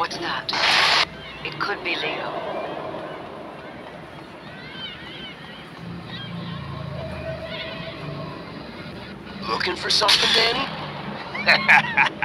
What's that? It could be Leo. Looking for something, Danny?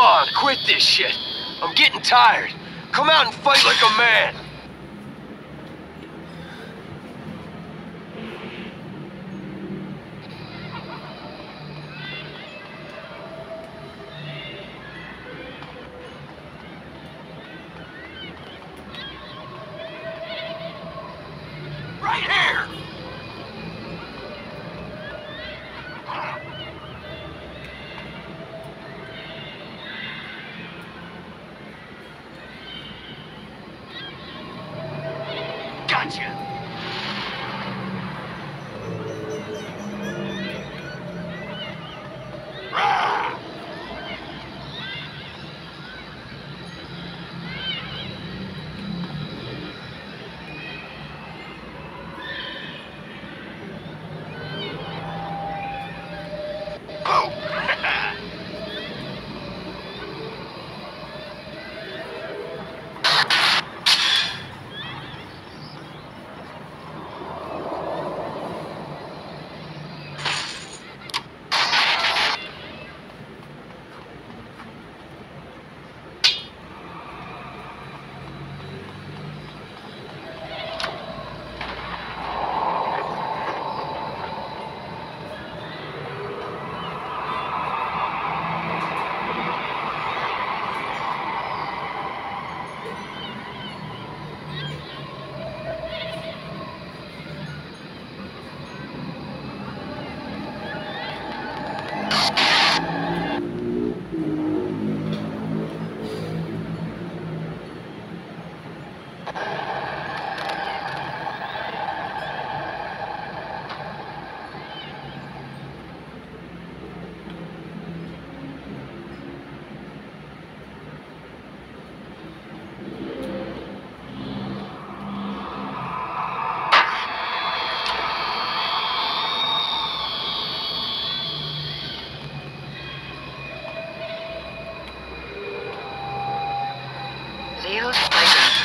on, quit this shit. I'm getting tired. Come out and fight like a man.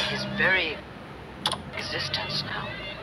His very existence now.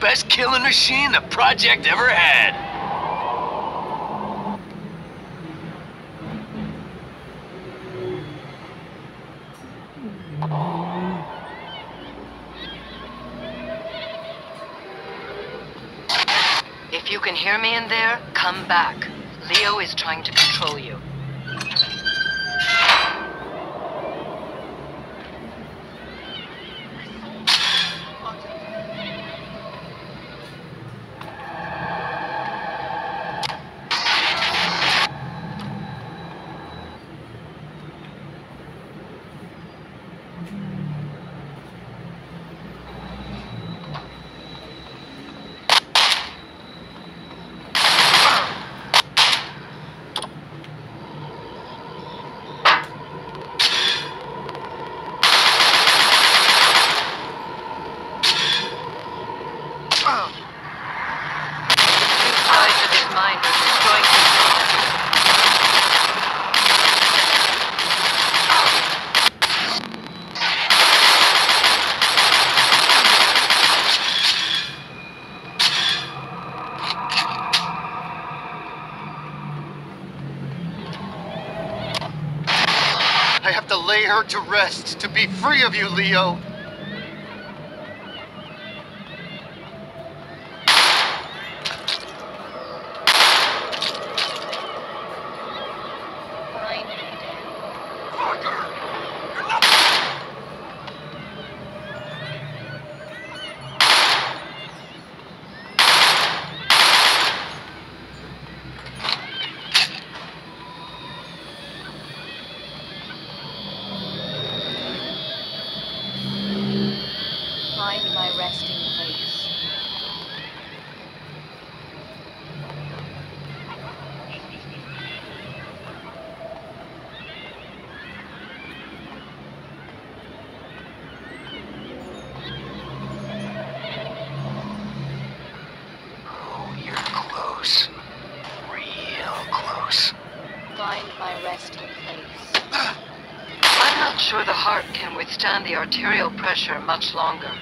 Best killing machine the project ever had. If you can hear me in there, come back. Leo is trying to control you. I have to lay her to rest to be free of you, Leo. My resting place. I'm not sure the heart can withstand the arterial pressure much longer.